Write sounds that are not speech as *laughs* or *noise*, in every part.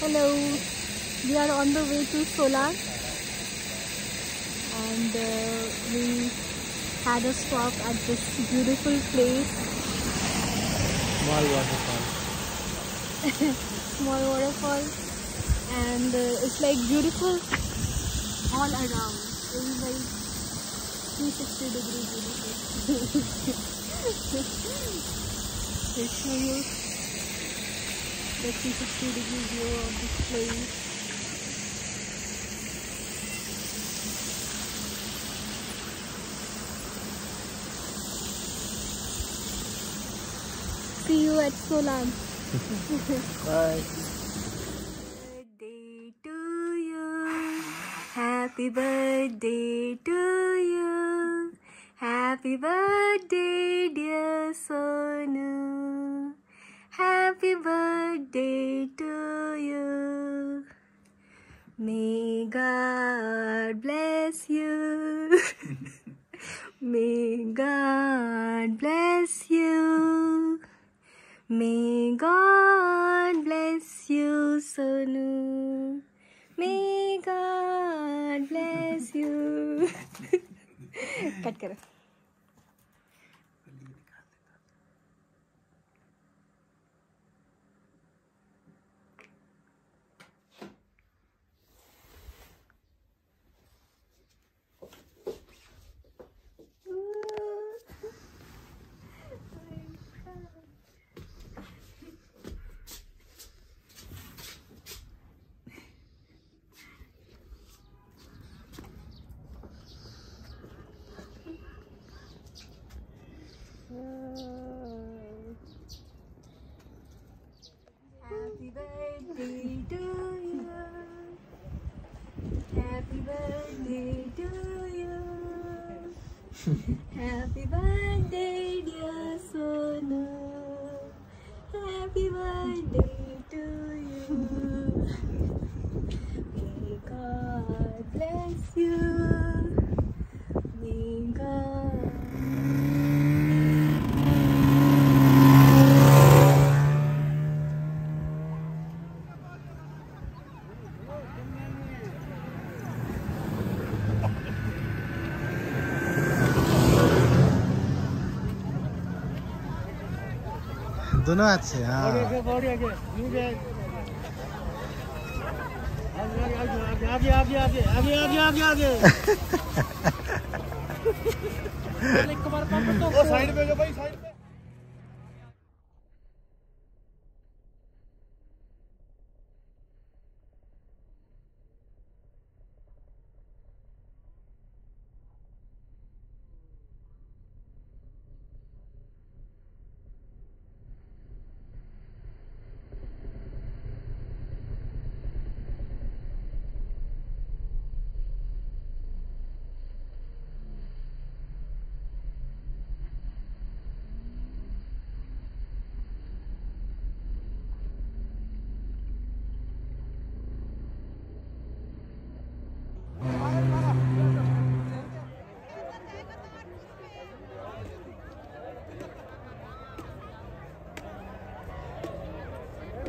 Hello, we are on the way to Solang and uh, we had a stop at this beautiful place. Small waterfall. *laughs* Small waterfall and uh, it's like beautiful all around. It's like 360 degrees beautiful. *laughs* I'll show you the 360 degree view of this place. See you at Solang. *laughs* Bye. Birthday to you. Happy birthday to you. Happy birthday, dear Sonu. Happy birthday to you. May God bless you. *laughs* May God bless you. May God bless you, Sonu. May God bless you. *laughs* Cut करो Happy birthday, dear Sonu. Happy birthday to you. May God bless you. दोनों हाथ से हाँ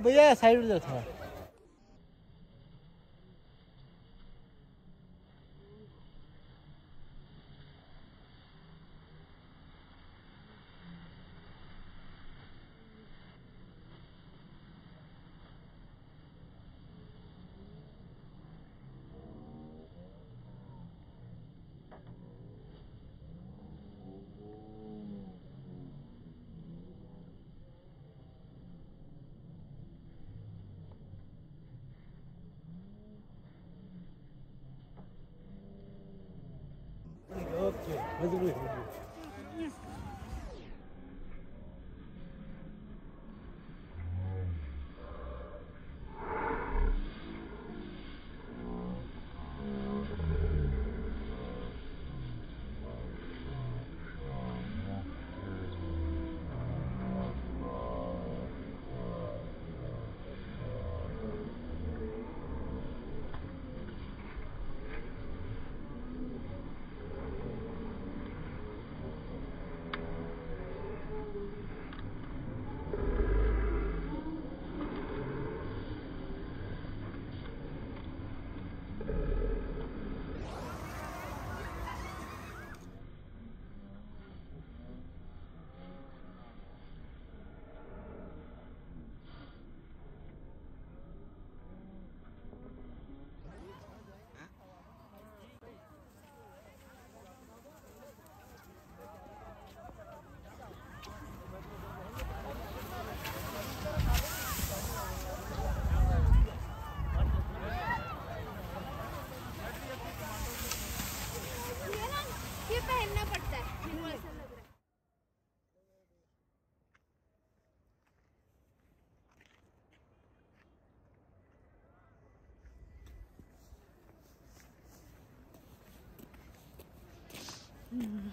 भैया side में थोड़ा Hadi buyurun. Mm.